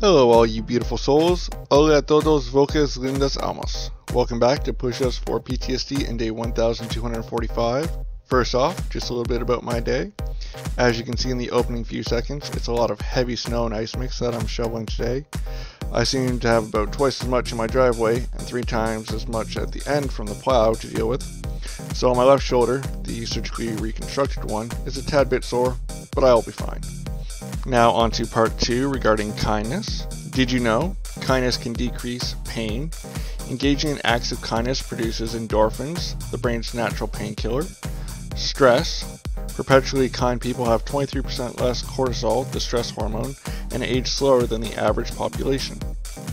Hello, all you beautiful souls. Hola a todos voces lindas almas. Welcome back to Push Ups for PTSD in day 1245. First off, just a little bit about my day. As you can see in the opening few seconds, it's a lot of heavy snow and ice mix that I'm shoveling today. I seem to have about twice as much in my driveway and three times as much at the end from the plow to deal with. So on my left shoulder, the surgically reconstructed one, is a tad bit sore, but I'll be fine. Now on to part two regarding kindness. Did you know kindness can decrease pain? Engaging in acts of kindness produces endorphins, the brain's natural painkiller. Stress. Perpetually kind people have 23% less cortisol, the stress hormone, and age slower than the average population.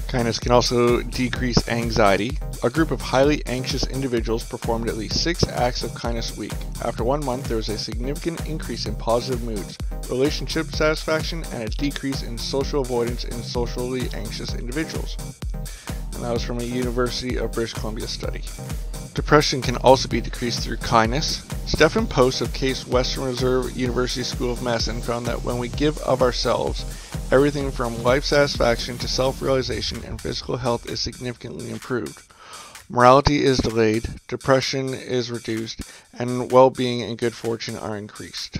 Kindness can also decrease anxiety. A group of highly anxious individuals performed at least six acts of kindness a week. After one month, there was a significant increase in positive moods, relationship satisfaction, and a decrease in social avoidance in socially anxious individuals. And that was from a University of British Columbia study. Depression can also be decreased through kindness. Stephen Post of Case Western Reserve University School of Medicine found that when we give of ourselves, everything from life satisfaction to self realization and physical health is significantly improved. Morality is delayed, depression is reduced, and well being and good fortune are increased.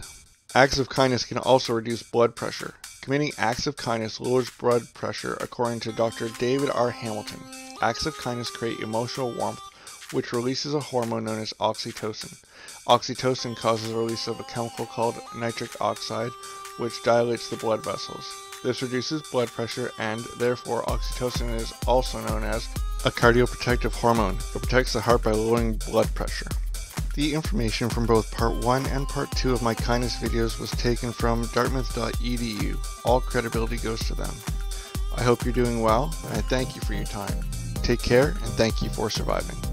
Acts of kindness can also reduce blood pressure. Committing acts of kindness lowers blood pressure, according to Dr. David R. Hamilton. Acts of kindness create emotional warmth, which releases a hormone known as oxytocin. Oxytocin causes the release of a chemical called nitric oxide, which dilates the blood vessels. This reduces blood pressure, and therefore, oxytocin is also known as a cardioprotective hormone. It protects the heart by lowering blood pressure. The information from both part 1 and part 2 of my kindness videos was taken from dartmouth.edu. All credibility goes to them. I hope you're doing well, and I thank you for your time. Take care, and thank you for surviving.